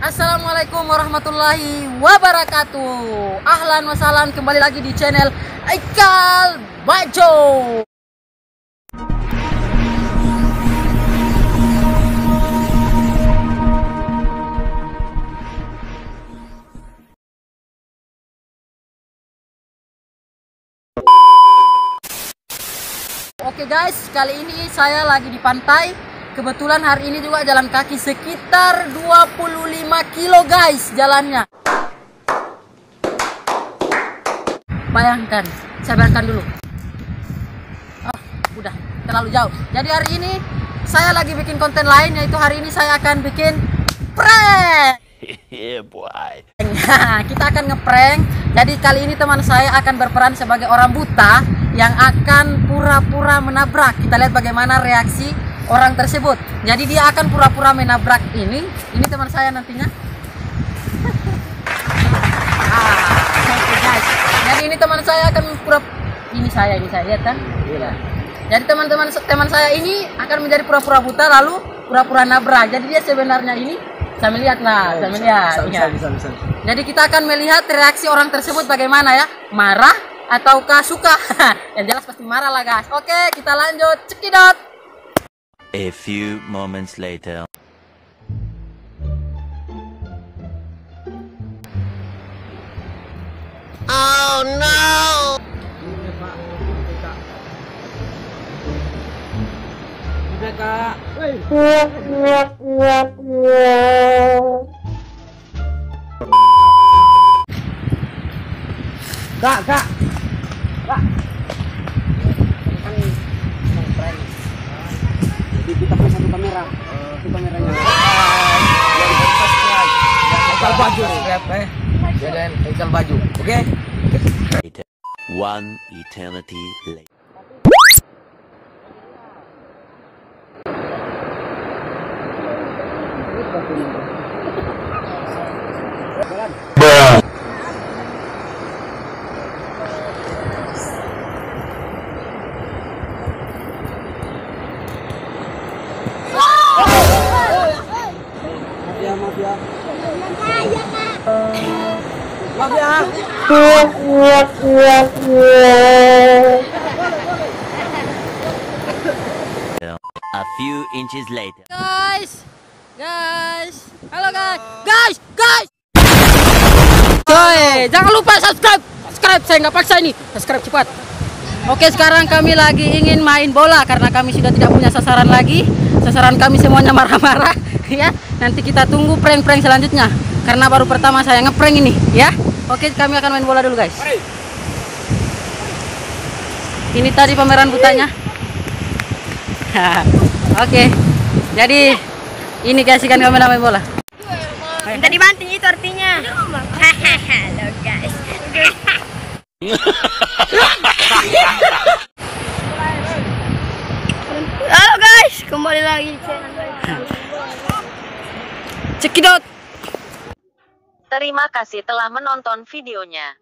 Assalamualaikum warahmatullahi wabarakatuh. Ahlan wasalan kembali lagi di channel Aikal Bajo. Oke guys, kali ini saya lagi di pantai Kebetulan hari ini juga jalan kaki sekitar 25 kilo guys jalannya Bayangkan, saya bayangkan dulu Oh, udah, terlalu jauh Jadi hari ini saya lagi bikin konten lain Yaitu hari ini saya akan bikin prank yeah, boy. kita akan ngeprank. Jadi kali ini teman saya akan berperan sebagai orang buta yang akan pura-pura menabrak. Kita lihat bagaimana reaksi orang tersebut. Jadi dia akan pura-pura menabrak ini. Ini teman saya nantinya. ah, guys. Jadi ini teman saya akan pura ini saya ini saya lihat kan? Iya. Jadi teman-teman teman saya ini akan menjadi pura-pura buta lalu pura-pura nabrak. Jadi dia sebenarnya ini saya melihat lah, saya melihat. Bisa, ya. bisa, bisa, bisa. Jadi kita akan melihat reaksi orang tersebut bagaimana ya, marah ataukah suka? Yang jelas pasti marah lah guys. Oke, kita lanjut, cekidot. A few moments later. Oh, Udah kak. Kak, kak. Kak. Baju. Eh. Jangan ekal baju. Oke? One eternity later. Maaf A few inches later. Guys, guys, halo guys, guys, guys. Coy, jangan lupa subscribe, subscribe. Saya nggak paksa ini, subscribe cepat. Oke, sekarang kami lagi ingin main bola karena kami sudah tidak punya sasaran lagi. Sasaran kami semuanya marah-marah, ya. Nanti kita tunggu prank-prank selanjutnya. Karena baru pertama saya ngeprank ini, ya. Oke, kami akan main bola dulu, guys. Ini tadi pameran butanya. Oke. Jadi ini guys ikan kami main bola. Minta dibanting itu artinya. Halo guys. Halo guys, kembali lagi di channel Cekidot. Terima kasih telah menonton videonya.